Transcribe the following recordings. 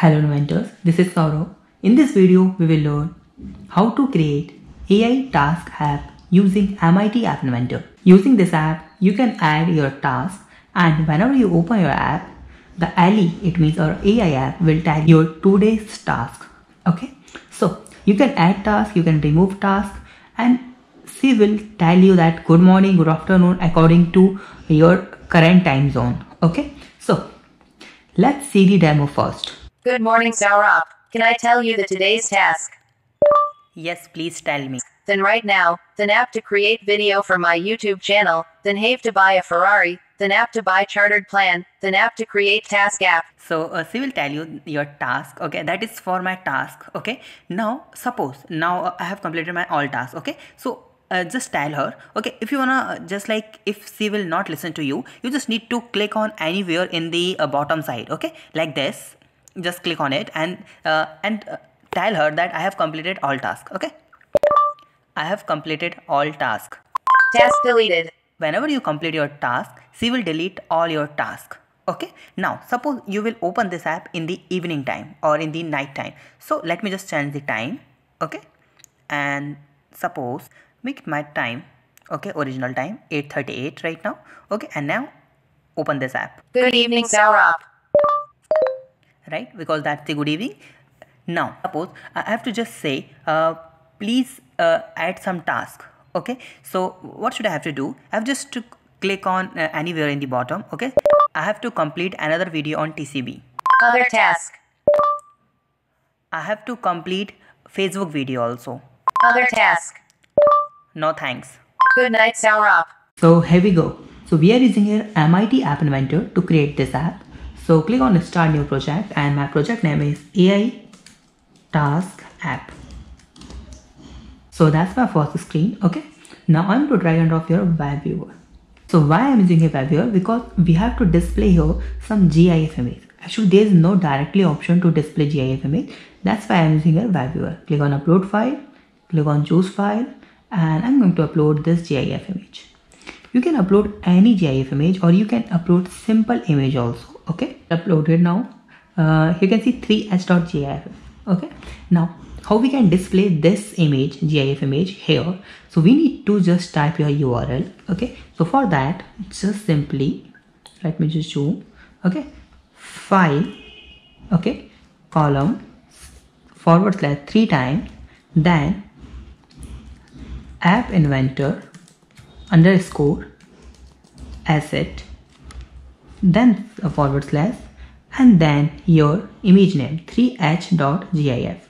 Hello inventors, this is Saurav. In this video, we will learn how to create AI task app using MIT App Inventor. Using this app, you can add your task and whenever you open your app, the ALI, it means our AI app will tag your today's task. Okay, so you can add task, you can remove task and she will tell you that good morning, good afternoon according to your current time zone. Okay, so let's see the demo first. Good morning, Saurabh. Can I tell you the today's task? Yes, please tell me. Then right now, then app to create video for my YouTube channel, then have to buy a Ferrari, then app to buy chartered plan, then app to create task app. So uh, she will tell you your task. Okay, that is for my task. Okay, now suppose now uh, I have completed my all tasks. Okay, so uh, just tell her okay if you wanna uh, just like if she will not listen to you you just need to click on anywhere in the uh, bottom side okay like this just click on it and uh, and uh, tell her that I have completed all tasks okay? I have completed all tasks Task deleted. whenever you complete your task she will delete all your task okay? Now suppose you will open this app in the evening time or in the night time. So let me just change the time okay? And suppose make my time okay original time 8:38 right now okay? And now open this app. Good evening, Saurabh. Right because that's the good evening now suppose i have to just say uh, please uh, add some task okay so what should i have to do i have just to click on uh, anywhere in the bottom okay i have to complete another video on tcb Other task. i have to complete facebook video also Other task. no thanks Good night, Saurabh. So here we go. So we are using here MIT App Inventor to create this app. So click on start new project and my project name is AI Task App. So that's my first screen. Okay. Now I'm going to drag and drop your web viewer. So why I'm using a web viewer? Because we have to display here some GIF image. Actually there is no directly option to display GIF image. That's why I'm using a web viewer. Click on upload file, click on choose file and I'm going to upload this GIF image. You can upload any GIF image or you can upload simple image also. Okay, uploaded now. Uh, you can see 3h.gif. Okay, now how we can display this image GIF image here. So we need to just type your URL. Okay, so for that, just simply let me just show Okay, file. Okay, column forward slash three times then app inventor underscore asset then a forward slash and then your image name 3h.gif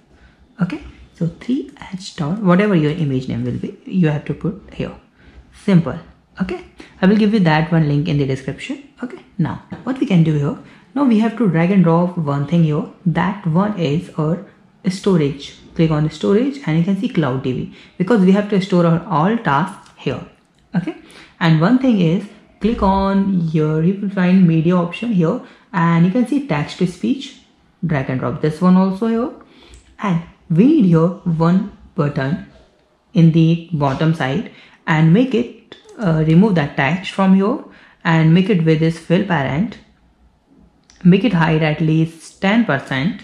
okay? So 3h dot whatever your image name will be you have to put here. Simple. Okay? I will give you that one link in the description. Okay? Now what we can do here? Now we have to drag and drop one thing here. That one is our storage. Click on storage and you can see cloud db because we have to store our all tasks here. Okay? And one thing is click on here. You will find media option here. And you can see text to speech. Drag and drop this one also here. And we need here one button in the bottom side. And make it uh, remove that text from here. And make it with this fill parent. Make it hide at least 10%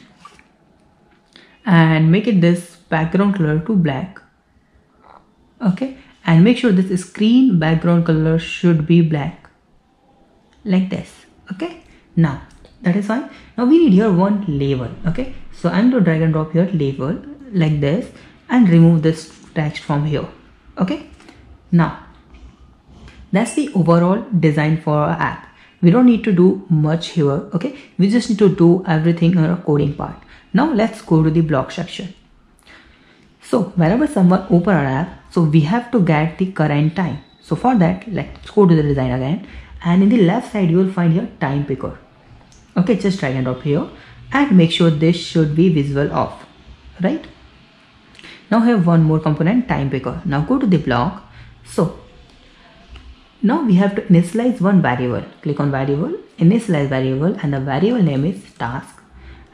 and make it this background color to black. Okay and make sure this screen background color should be black. Like this okay? Now that is fine. Now we need here one label okay? So i'm going to drag and drop here label like this and remove this text from here okay? Now that's the overall design for our app. We don't need to do much here okay? We just need to do everything in our coding part. Now let's go to the block section so whenever someone open our app so we have to get the current time. So for that let's go to the design again. And in the left side you will find your time picker. Okay just drag and drop here. And make sure this should be visible off right? Now have one more component time picker. Now go to the block. So now we have to initialize one variable. Click on variable initialize variable and the variable name is task.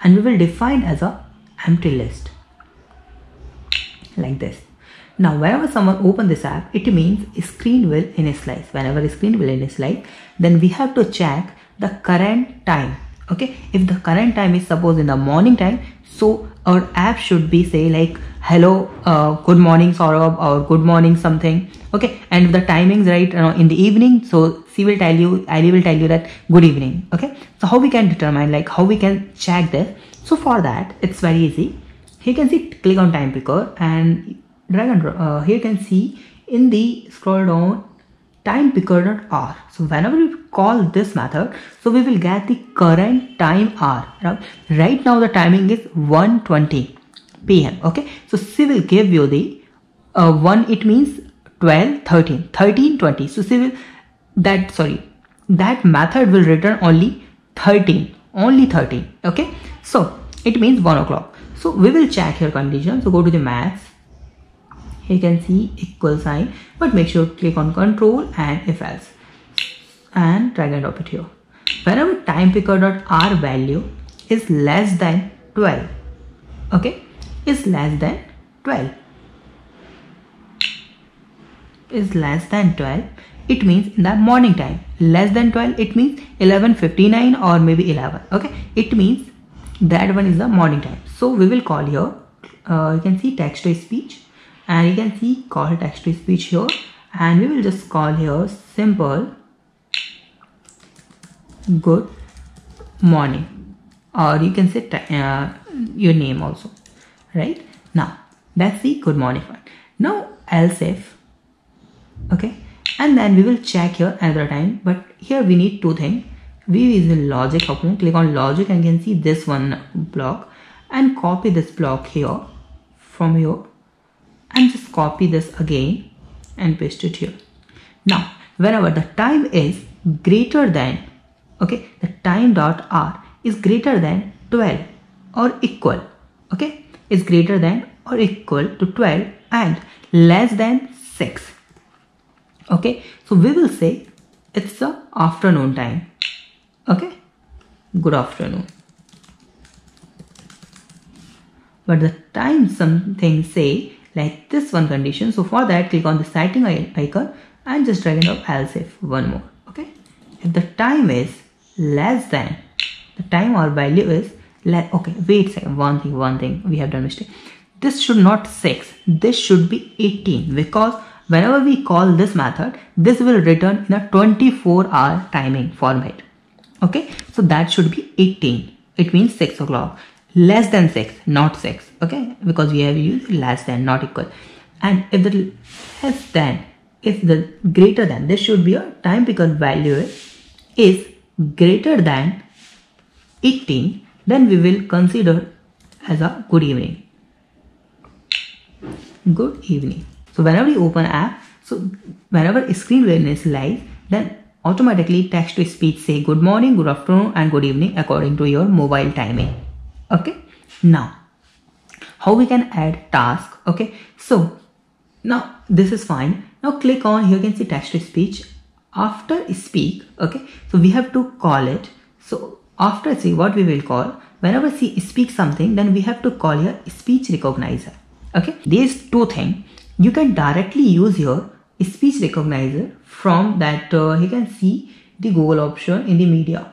And we will define as a empty list like this. Now whenever someone open this app it means screen will initialize. Whenever screen will initialize then we have to check the current time okay? If the current time is suppose in the morning time so our app should be say like hello uh, good morning Saurabh or good morning something okay? And if the timings right know, in the evening so she will tell you I will tell you that good evening okay? So how we can determine like how we can check this? So for that it's very easy here you can see click on time picker and drag and uh, here you can see in the scroll down time picker.r so whenever we call this method so we will get the current time r. right, right now the timing is 1:20 pm okay? So she will give you the uh, 1 it means 12 13 13 20 so she will that sorry that method will return only 13 only 13 okay? So it means 1 o'clock so we will check your condition. So go to the maths. You can see equal sign but make sure click on control and if else. And drag and drop it here. Whenever time picker.r value is less than 12 okay? Is less than 12 is less than 12 it means in the morning time. Less than 12 it means 11:59 or maybe 11 okay? It means that one is the morning time. So we will call here uh, you can see text to speech and you can see call text to speech here. And we will just call here simple good morning. Or you can say uh, your name also right? Now that's the good morning one now else if okay? And then we will check here another time but here we need two things we use the logic option click on logic and you can see this one block and copy this block here from here and just copy this again and paste it here. Now, whenever the time is greater than, okay, the time dot r is greater than 12 or equal, okay, is greater than or equal to 12 and less than 6. Okay, so we will say it's the afternoon time. Okay, good afternoon. But the time something say like this one condition. So for that, click on the setting icon and just drag and drop else if one more. Okay. If the time is less than the time or value is less. Okay. Wait a second. One thing, one thing we have done mistake. This should not 6. This should be 18 because whenever we call this method, this will return in a 24 hour timing format. Okay. So that should be 18. It means 6 o'clock. Less than 6 not 6 okay? Because we have used less than not equal. And if the less than if the greater than this should be a time picker value is greater than 18 then we will consider as a good evening. Good evening. So whenever you open app so whenever screen is live then automatically text to speech say good morning good afternoon and good evening according to your mobile timing. Okay? Now how we can add task? Okay? So now this is fine. Now click on here you can see text to speech. After speak okay? So we have to call it. So after see what we will call whenever she speaks something then we have to call here speech recognizer. Okay? These two things you can directly use your speech recognizer from that uh, you can see the google option in the media.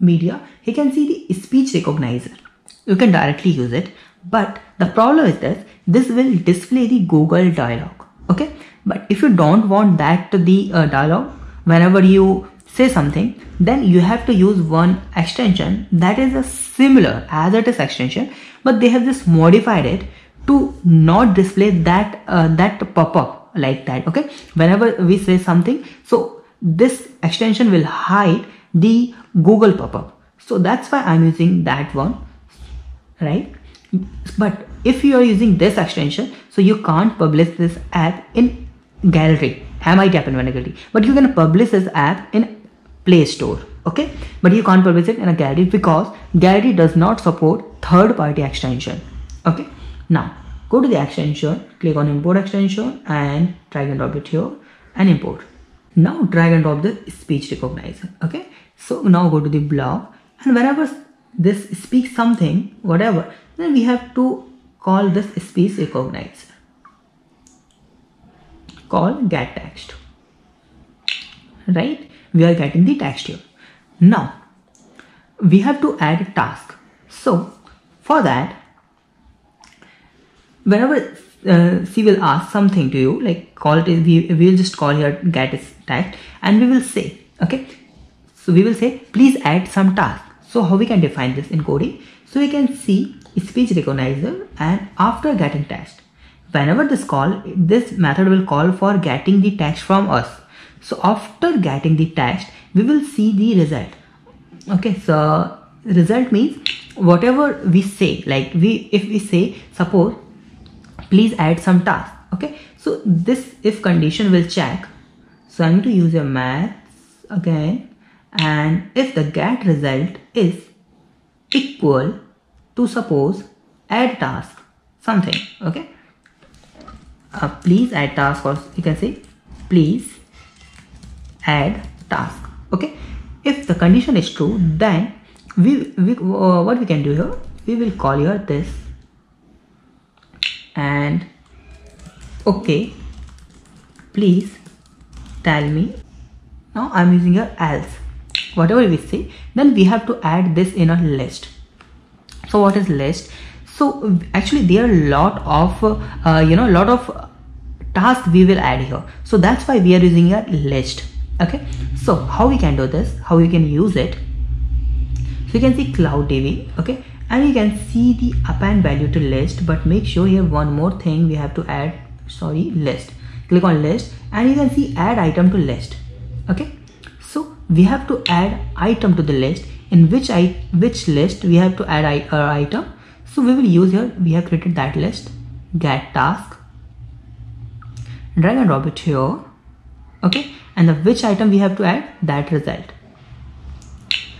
Media he can see the speech recognizer. You can directly use it. But the problem is this this will display the google dialog okay? But if you don't want that to the uh, dialog whenever you say something then you have to use one extension that is a similar as it is extension but they have just modified it to not display that uh, that pop-up like that okay? Whenever we say something so this extension will hide the google pop-up. So that's why i'm using that one right? But if you are using this extension so you can't publish this app in gallery. Might happen when gallery? But you can publish this app in play store okay? But you can't publish it in a gallery because gallery does not support third party extension okay? Now go to the extension click on import extension and drag and drop it here and import now drag and drop the speech recognizer okay so now go to the block and whenever this speaks something, whatever, then we have to call this speech recognizer. Call get text. Right? We are getting the text here. Now, we have to add a task so for that whenever uh, will ask something to you like call it we will just call here get is and we will say okay? So we will say please add some task. So how we can define this in coding? So we can see speech recognizer and after getting text whenever this call this method will call for getting the text from us. So after getting the text we will see the result. Okay so result means whatever we say like we if we say suppose please add some task okay? So this if condition will check. So i'm going to use your maths again. And if the get result is equal to suppose add task something okay? Uh, please add task or you can say please add task okay? If the condition is true then we, we uh, what we can do here? We will call here this and okay please tell me. Now i'm using here else. Whatever we say then we have to add this in a list. So what is list? So actually there are a lot of uh, you know a lot of tasks we will add here. So that's why we are using a list. Okay? So how we can do this? How we can use it? So you can see cloud db okay and you can see the append value to list but make sure here one more thing we have to add. Sorry list. Click on list and you can see add item to list. Okay? So we have to add item to the list. In which i which list we have to add I, our item? So we will use here we have created that list. Get task. Drag and drop it here. Okay? And the which item we have to add? That result.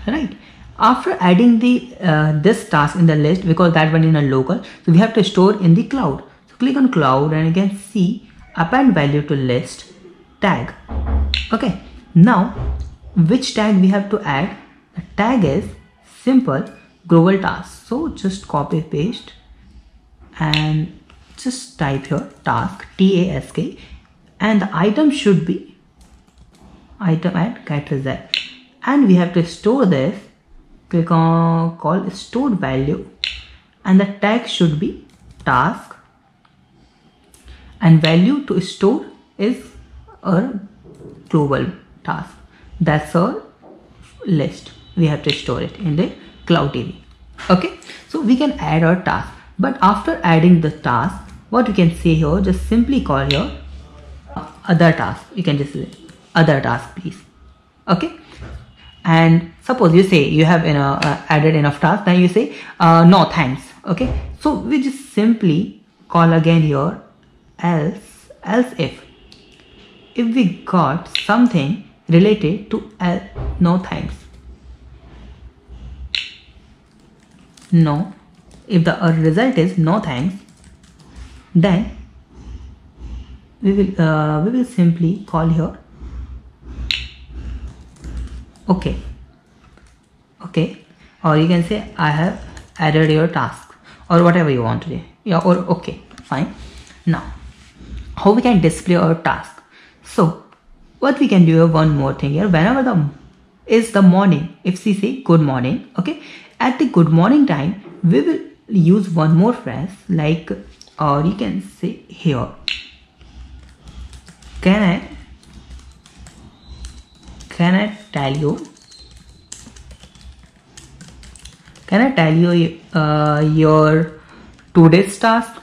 Right after adding the uh, this task in the list because that one in a local so we have to store in the cloud. So click on cloud and you can see append value to list tag. Okay now which tag we have to add? The tag is simple global task. So just copy paste and just type here task task and the item should be item at get result and we have to store this click on call stored value and the tag should be task. And value to store is a global task. That's our list. We have to store it in the cloud DB okay? So we can add our task. But after adding the task what we can say here just simply call here other task. You can just say other task please. Okay and suppose you say you have uh, added enough tasks then you say uh, no thanks. Okay? So we just simply call again here else else if. If we got something related to uh, no thanks. No. If the uh, result is no thanks then we will uh, we will simply call here okay. Okay. Or you can say I have added your task or whatever you want to do. Yeah or okay fine. Now how we can display our task? So what we can do one more thing here. Whenever the is the morning if we say good morning okay at the good morning time we will use one more phrase like or you can say here. Can I can I tell you? Can I tell you uh, your today's task?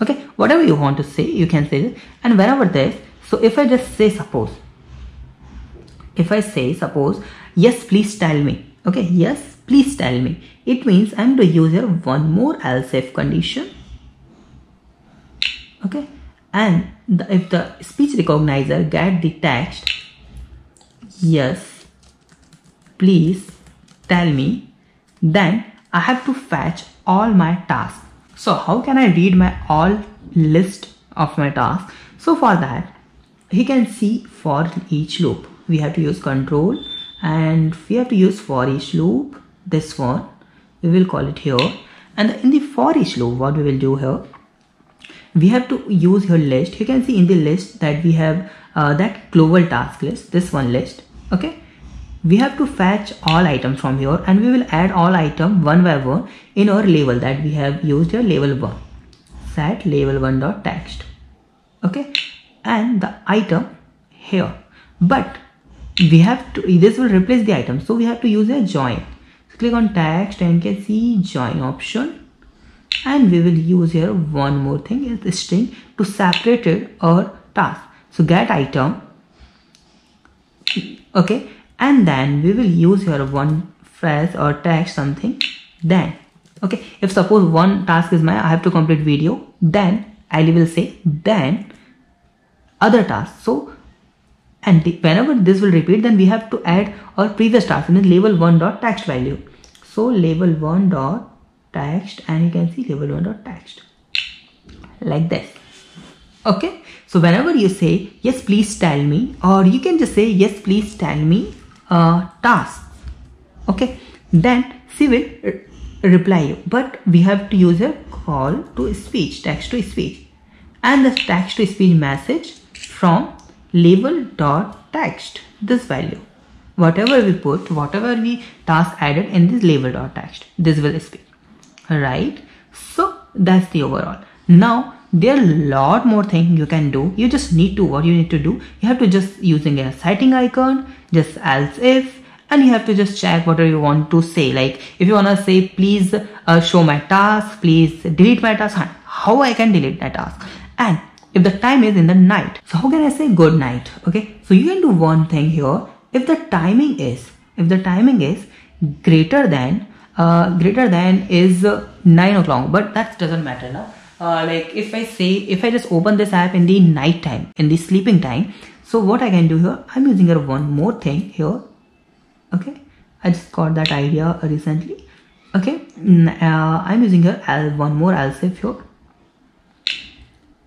Okay whatever you want to say you can say it. And whenever this so if I just say suppose if I say suppose yes please tell me. Okay yes please tell me. It means I'm the user one more else if condition. Okay and the, if the speech recognizer get text yes please tell me then I have to fetch all my tasks. So how can I read my all list of my tasks? So for that he can see for each loop. We have to use control and we have to use for each loop. This one we will call it here. And in the for each loop what we will do here we have to use your list. You can see in the list that we have uh, that global task list this one list okay? We have to fetch all items from here and we will add all item one by one in our label that we have used here label 1 set label 1 dot text okay? And the item here. But we have to this will replace the item. So we have to use a join. So click on text and you can see join option and we will use here one more thing is the string to separate it or task so get item. Okay. And then we will use here one phrase or text something. Then. Okay. If suppose one task is my i have to complete video then i will say then other task. So and whenever this will repeat then we have to add our previous task in the label one dot text value. So label one dot text and you can see label one dot text like this. Okay? So whenever you say yes please tell me or you can just say yes please tell me uh, task. Okay? Then she will reply you. But we have to use a call to speech text to speech. And the text to speech message from label dot text this value. Whatever we put whatever we task added in this label dot text this will speak right? So that's the overall. Now there are a lot more things you can do. You just need to what you need to do you have to just using a setting icon just else if and you have to just check whatever you want to say. Like if you want to say please uh, show my task please delete my task how i can delete that task? And if the time is in the night so how can i say good night? Okay? So you can do one thing here. If the timing is if the timing is greater than uh, greater than is uh, 9 o'clock. But that doesn't matter now. Uh, like if I say if I just open this app in the night time in the sleeping time so what I can do here? I'm using here one more thing here. Okay? I just got that idea recently. Okay? Uh, I'm using here one more else if here.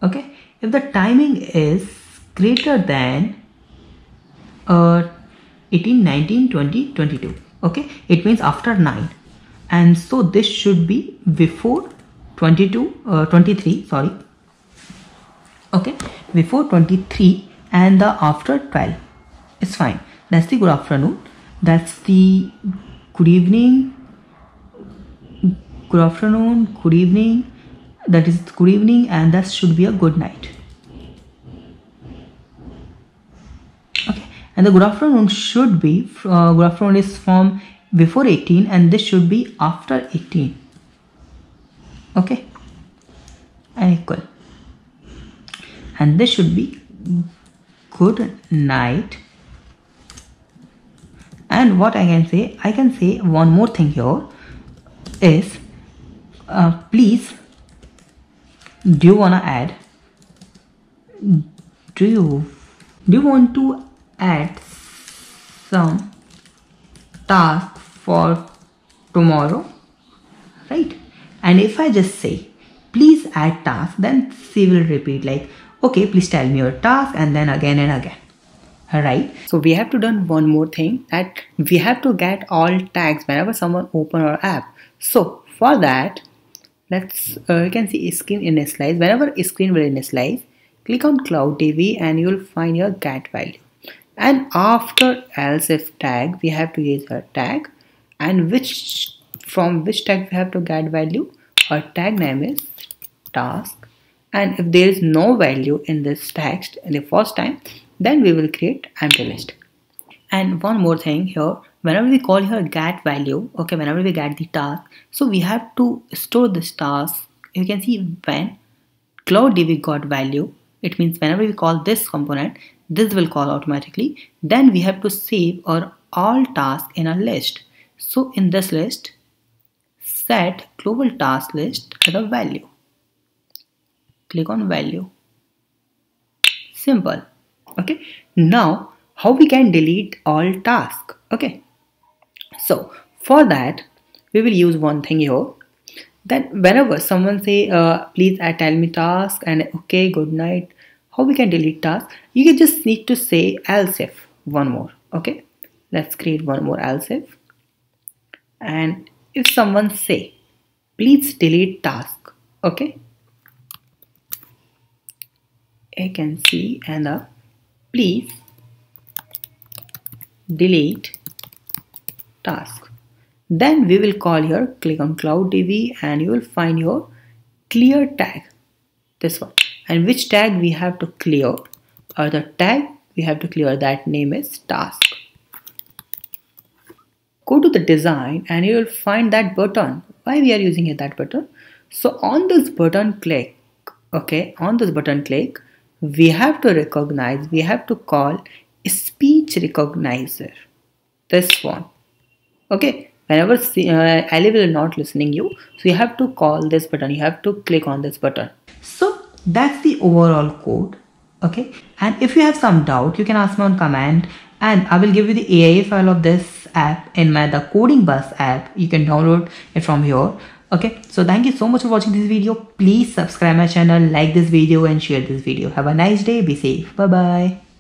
Okay? If the timing is greater than uh 18 19 20 22 okay? It means after 9 and so this should be before 22 uh, 23 sorry. Okay before 23 and the after 12 it's fine. That's the good afternoon. That's the good evening. Good afternoon good evening. That is good evening and that should be a good night. Okay and the good afternoon should be uh, good afternoon is from before 18 and this should be after 18 okay? And equal. And this should be good night. And what I can say I can say one more thing here is uh, please do you wanna add? Do you do you want to add some task for tomorrow right? And if I just say please add task then she will repeat like okay please tell me your task and then again and again alright so we have to done one more thing that we have to get all tags whenever someone open our app. So for that let's uh, you can see screen in initialize whenever screen will in initialize click on cloud db and you'll find your get value and after else if tag we have to use a tag. And which from which tag we have to get value? Our tag name is task. And if there is no value in this text in the first time then we will create empty list. And one more thing here. Whenever we call here get value okay whenever we get the task so we have to store this task. You can see when cloud db got value it means whenever we call this component this will call automatically then we have to save our all tasks in a list so in this list, set global task list as a value. Click on value. Simple. Okay. Now, how we can delete all tasks? Okay. So for that, we will use one thing here. Then whenever someone say, uh, please uh, tell me task and okay, good night, how we can delete task? You just need to say else if one more. Okay. Let's create one more else if and if someone say please delete task okay I can see and uh, please delete task then we will call here click on cloud db and you will find your clear tag this one and which tag we have to clear? Or the tag we have to clear that name is task. Go to the design and you will find that button. Why we are using it, that button? So on this button click okay on this button click we have to recognize we have to call speech recognizer. This one okay? Whenever uh, Ali will not listening you so you have to call this button. You have to click on this button. So that's the overall code okay? And if you have some doubt you can ask me on command and I will give you the AIA file of this app in my the coding bus app. You can download it from here okay? So thank you so much for watching this video. Please subscribe my channel like this video and share this video. Have a nice day. Be safe. Bye bye